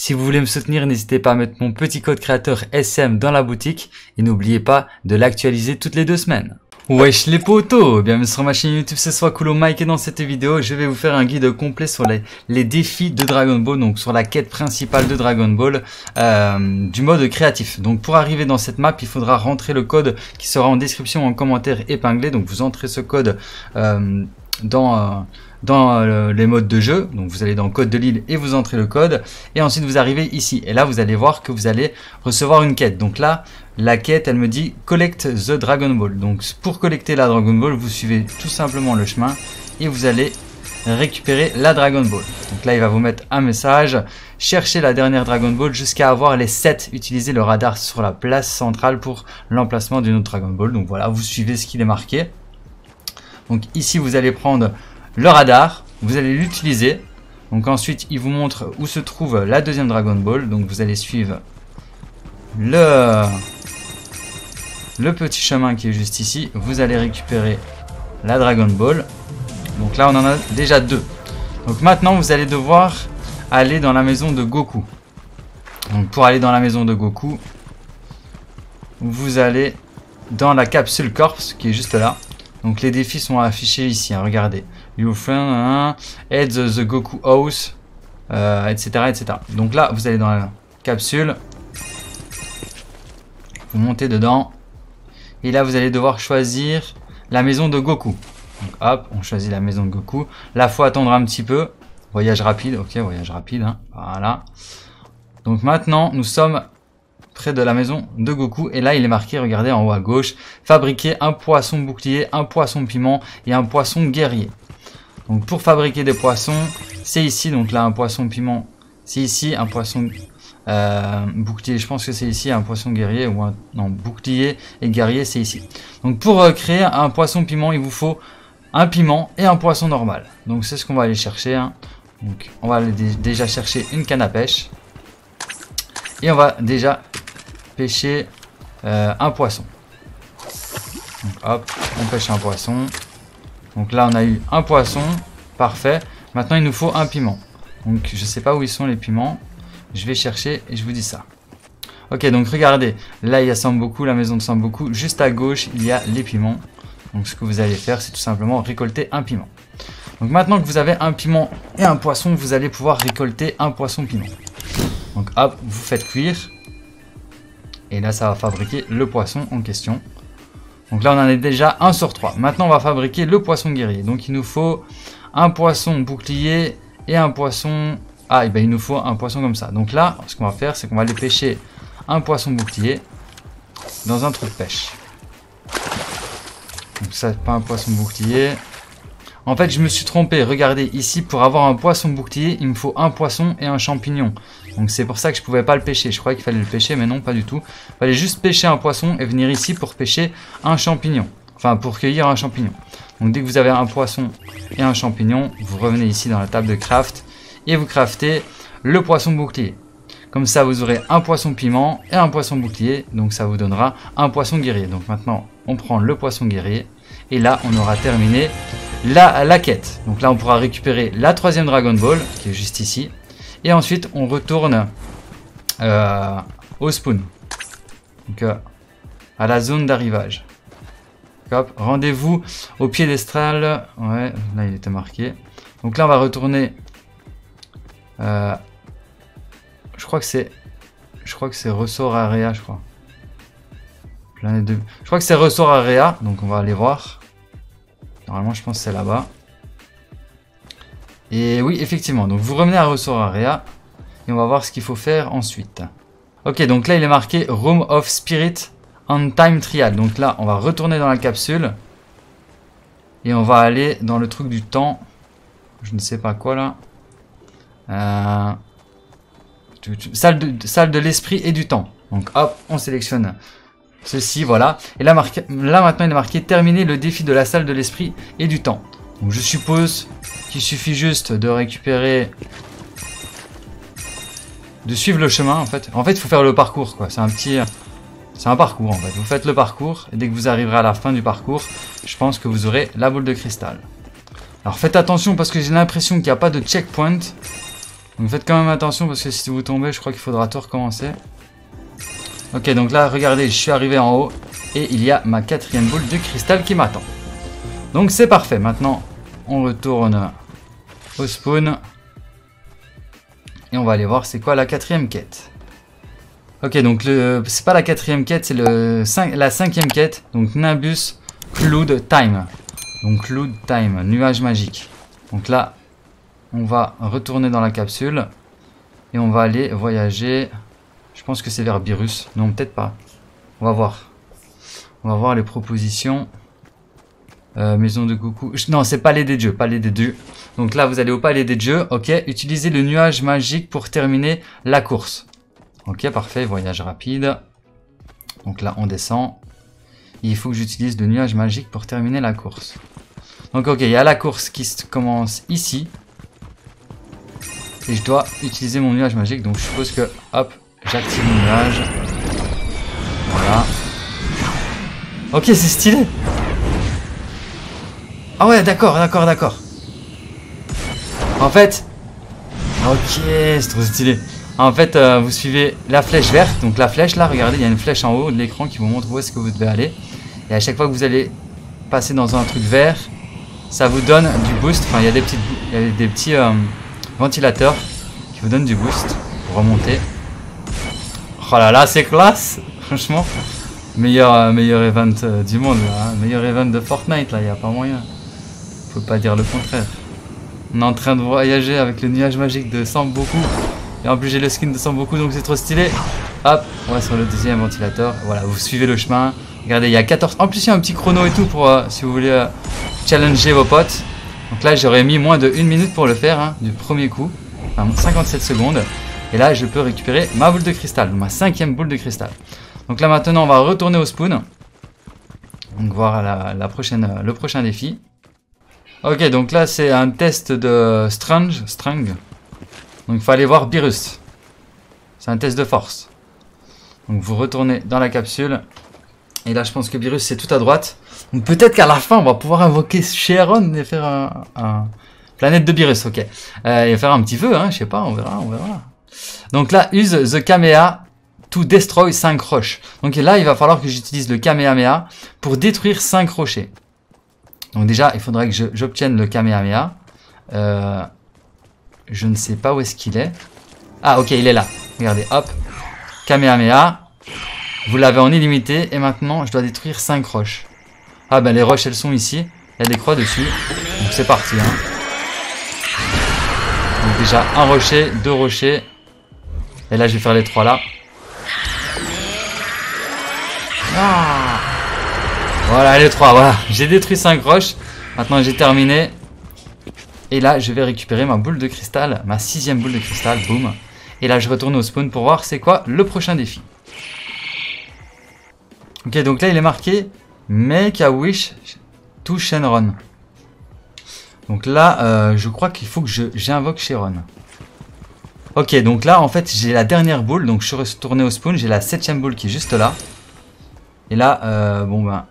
Si vous voulez me soutenir, n'hésitez pas à mettre mon petit code créateur SM dans la boutique et n'oubliez pas de l'actualiser toutes les deux semaines. Wesh les potos, bienvenue sur ma chaîne YouTube, c'est soit Coolo Mike et dans cette vidéo je vais vous faire un guide complet sur les, les défis de Dragon Ball, donc sur la quête principale de Dragon Ball euh, du mode créatif. Donc pour arriver dans cette map il faudra rentrer le code qui sera en description en commentaire épinglé, donc vous entrez ce code euh, dans... Euh, dans euh, les modes de jeu. Donc vous allez dans code de l'île et vous entrez le code. Et ensuite vous arrivez ici. Et là vous allez voir que vous allez recevoir une quête. Donc là, la quête, elle me dit Collect the Dragon Ball. Donc pour collecter la Dragon Ball, vous suivez tout simplement le chemin et vous allez récupérer la Dragon Ball. Donc là, il va vous mettre un message. Cherchez la dernière Dragon Ball jusqu'à avoir les 7. Utilisez le radar sur la place centrale pour l'emplacement d'une autre Dragon Ball. Donc voilà, vous suivez ce qu'il est marqué. Donc ici, vous allez prendre le radar, vous allez l'utiliser. Donc ensuite, il vous montre où se trouve la deuxième Dragon Ball. Donc vous allez suivre le, petit chemin qui est juste ici. Vous allez récupérer la Dragon Ball. Donc là, on en a déjà deux. Donc maintenant, vous allez devoir aller dans la maison de Goku. Donc pour aller dans la maison de Goku, vous allez dans la capsule Corps qui est juste là. Donc les défis sont affichés ici, hein, regardez. You friend, hein, the, Goku house, etc., euh, etc. Donc là, vous allez dans la capsule. Vous montez dedans. Et là, vous allez devoir choisir la maison de Goku. Donc hop, on choisit la maison de Goku. Là, faut attendre un petit peu. Voyage rapide, ok, voyage rapide, hein. voilà. Donc maintenant, nous sommes près de la maison de Goku. Et là, il est marqué, regardez en haut à gauche, fabriquer un poisson bouclier, un poisson piment et un poisson guerrier. Donc pour fabriquer des poissons, c'est ici. Donc là, un poisson piment, c'est ici. Un poisson euh, bouclier, je pense que c'est ici. Un poisson guerrier ou un non bouclier et guerrier, c'est ici. Donc pour euh, créer un poisson piment, il vous faut un piment et un poisson normal. Donc c'est ce qu'on va aller chercher. Hein. Donc on va déjà chercher une canne à pêche. Et on va déjà pêcher euh, un poisson. Donc hop, on pêche un poisson. Donc là, on a eu un poisson. Parfait. Maintenant, il nous faut un piment. Donc, je sais pas où ils sont les piments. Je vais chercher et je vous dis ça. Ok, donc regardez. Là, il y a Samboku, la maison de Samboku. Juste à gauche, il y a les piments. Donc, ce que vous allez faire, c'est tout simplement récolter un piment. Donc, maintenant que vous avez un piment et un poisson, vous allez pouvoir récolter un poisson piment. Donc, hop, vous faites cuire. Et là, ça va fabriquer le poisson en question. Donc là, on en est déjà 1 sur 3. Maintenant, on va fabriquer le poisson guerrier. Donc il nous faut un poisson bouclier et un poisson... Ah, et ben il nous faut un poisson comme ça. Donc là, ce qu'on va faire, c'est qu'on va aller pêcher un poisson bouclier dans un trou de pêche. Donc ça, pas un poisson bouclier. En fait, je me suis trompé. Regardez, ici, pour avoir un poisson bouclier, il me faut un poisson et un champignon. Donc c'est pour ça que je pouvais pas le pêcher. Je croyais qu'il fallait le pêcher, mais non, pas du tout. Il fallait juste pêcher un poisson et venir ici pour pêcher un champignon. Enfin, pour cueillir un champignon. Donc dès que vous avez un poisson et un champignon, vous revenez ici dans la table de craft et vous craftez le poisson bouclier. Comme ça, vous aurez un poisson piment et un poisson bouclier. Donc ça vous donnera un poisson guerrier. Donc maintenant, on prend le poisson guerrier. Et là, on aura terminé la, la quête. Donc là, on pourra récupérer la troisième Dragon Ball, qui est juste ici. Et ensuite, on retourne euh, au spawn. Donc, euh, à la zone d'arrivage. Rendez-vous au piédestal. Ouais, là, il était marqué. Donc là, on va retourner... Euh, je crois que c'est... Je crois que c'est ressort area, je crois. Je crois que c'est ressort area, donc on va aller voir. Normalement, je pense que c'est là-bas. Et oui, effectivement. Donc, vous revenez à Ressort Area. Et on va voir ce qu'il faut faire ensuite. Ok, donc là, il est marqué Room of Spirit on Time Trial. Donc là, on va retourner dans la capsule. Et on va aller dans le truc du temps. Je ne sais pas quoi, là. Euh, salle de, salle de l'esprit et du temps. Donc, hop, on sélectionne Ceci, voilà. Et là, là, maintenant, il est marqué terminer le défi de la salle de l'esprit et du temps. Donc, je suppose qu'il suffit juste de récupérer... De suivre le chemin, en fait. En fait, il faut faire le parcours, quoi. C'est un petit... C'est un parcours, en fait. Vous faites le parcours, et dès que vous arriverez à la fin du parcours, je pense que vous aurez la boule de cristal. Alors, faites attention, parce que j'ai l'impression qu'il n'y a pas de checkpoint. Donc faites quand même attention parce que si vous tombez, je crois qu'il faudra tout recommencer. Ok, donc là, regardez, je suis arrivé en haut et il y a ma quatrième boule de cristal qui m'attend. Donc c'est parfait. Maintenant, on retourne au spawn. Et on va aller voir c'est quoi la quatrième quête. Ok, donc c'est pas la quatrième quête, c'est la cinquième quête. Donc Nimbus Cloud Time. Donc Cloud Time, nuage magique. Donc là, on va retourner dans la capsule. Et on va aller voyager. Je pense que c'est vers Birus. Non, peut-être pas. On va voir. On va voir les propositions. Euh, maison de coucou. Non, c'est palais des dieux, palais des dieux. Donc là, vous allez au palais des dieux. Ok, utilisez le nuage magique pour terminer la course. Ok, parfait, voyage rapide. Donc là, on descend. Il faut que j'utilise le nuage magique pour terminer la course. Donc ok, il y a la course qui commence ici. Et je dois utiliser mon nuage magique. Donc je suppose que, hop, j'active mon nuage. Voilà. Ok, c'est stylé. Ah ouais, d'accord, d'accord, d'accord. En fait... Ok, c'est trop stylé. En fait, euh, vous suivez la flèche verte. Donc la flèche, là, regardez, il y a une flèche en haut de l'écran qui vous montre où est-ce que vous devez aller. Et à chaque fois que vous allez passer dans un truc vert, ça vous donne du boost. Enfin, il y a des, petites, y a des petits euh, ventilateurs qui vous donnent du boost pour remonter. Oh là là, c'est classe Franchement, meilleur, euh, meilleur event du monde, là. Hein. Meilleur event de Fortnite, là, il n'y a pas moyen pas dire le contraire. On est en train de voyager avec le nuage magique de Samboku. Et en plus j'ai le skin de Samboku donc c'est trop stylé. Hop, on va sur le deuxième ventilateur. Voilà, vous suivez le chemin. Regardez, il y a 14... En plus il y a un petit chrono et tout pour euh, si vous voulez euh, challenger vos potes. Donc là j'aurais mis moins de 1 minute pour le faire hein, du premier coup. Enfin 57 secondes. Et là je peux récupérer ma boule de cristal, ma cinquième boule de cristal. Donc là maintenant on va retourner au spawn. Donc voir la prochaine, euh, le prochain défi. Ok, donc là c'est un test de Strange. Strange. Donc il faut aller voir Birus. C'est un test de force. Donc vous retournez dans la capsule. Et là je pense que Birus c'est tout à droite. Donc peut-être qu'à la fin on va pouvoir invoquer Sharon et faire un, planète de Birus, ok. Euh, et faire un petit feu, hein, je sais pas, on verra, on verra. Donc là, use the Kamea to destroy 5 roches. Donc là, il va falloir que j'utilise le Kamehameha pour détruire 5 rochers. Donc déjà, il faudrait que j'obtienne le Kamehameha. Euh, je ne sais pas où est-ce qu'il est. Ah, ok, il est là. Regardez, hop. Kamehameha. Vous l'avez en illimité. Et maintenant, je dois détruire 5 roches. Ah, ben les roches, elles sont ici. Il y a des croix dessus. Donc c'est parti. Hein. Donc déjà, un rocher, deux rochers. Et là, je vais faire les trois là. Ah voilà, les trois, voilà. J'ai détruit 5 roches. Maintenant, j'ai terminé. Et là, je vais récupérer ma boule de cristal, ma sixième boule de cristal, boum. Et là, je retourne au spawn pour voir c'est quoi le prochain défi. Ok, donc là, il est marqué Make a wish to Shenron. Donc là, euh, je crois qu'il faut que j'invoque Sharon. Ok, donc là, en fait, j'ai la dernière boule. Donc, je suis retourné au spawn. J'ai la septième boule qui est juste là. Et là, euh, bon ben,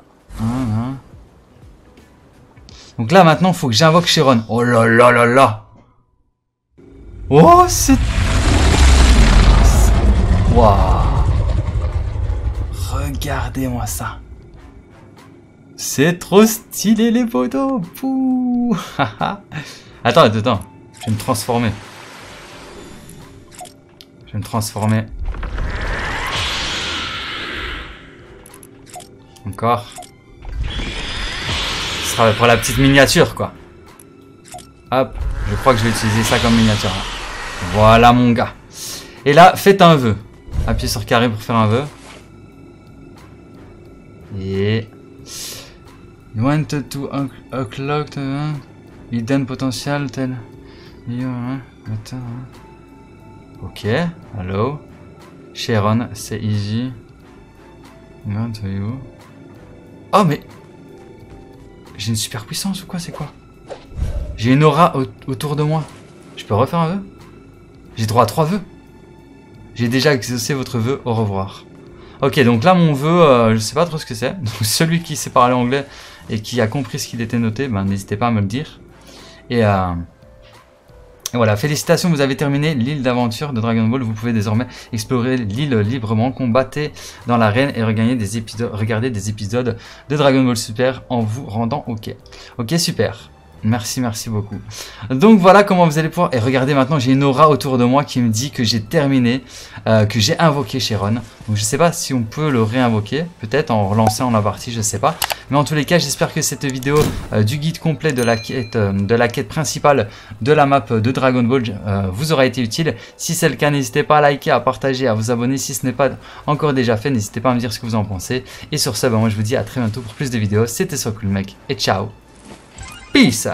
donc là, maintenant, faut que j'invoque Chiron. Oh là là là là. Oh, c'est... Waouh. Regardez-moi ça. C'est trop stylé, les potos Pouh. Attends, attends, je vais me transformer. Je vais me transformer. Encore pour la petite miniature, quoi. Hop, je crois que je vais utiliser ça comme miniature. Voilà, mon gars. Et là, faites un vœu. Appuyez sur carré pour faire un vœu. Et... You want to the hidden potential tel... Ok, hello. Sharon, c'est easy. Oh, mais j'ai une super puissance ou quoi C'est quoi J'ai une aura autour de moi. Je peux refaire un vœu J'ai droit à trois vœux. J'ai déjà exaucé votre vœu, au revoir. Ok, donc là mon vœu, euh, je sais pas trop ce que c'est. Donc celui qui sait parler anglais et qui a compris ce qu'il était noté, ben, n'hésitez pas à me le dire. Et, euh, voilà, félicitations, vous avez terminé l'île d'aventure de Dragon Ball. Vous pouvez désormais explorer l'île librement, combattre dans l'arène et regagner des épisodes, regarder des épisodes de Dragon Ball Super en vous rendant OK. Ok, super. Merci, merci beaucoup. Donc voilà comment vous allez pouvoir... Et regardez maintenant, j'ai une aura autour de moi qui me dit que j'ai terminé, euh, que j'ai invoqué Sharon. Donc je sais pas si on peut le réinvoquer, peut-être en relançant la partie, je sais pas. Mais en tous les cas, j'espère que cette vidéo euh, du guide complet de la, quête, euh, de la quête principale de la map de Dragon Ball vous aura été utile. Si c'est le cas, n'hésitez pas à liker, à partager, à vous abonner. Si ce n'est pas encore déjà fait, n'hésitez pas à me dire ce que vous en pensez. Et sur ce, ben, moi je vous dis à très bientôt pour plus de vidéos. C'était Cool Mec et ciao Peace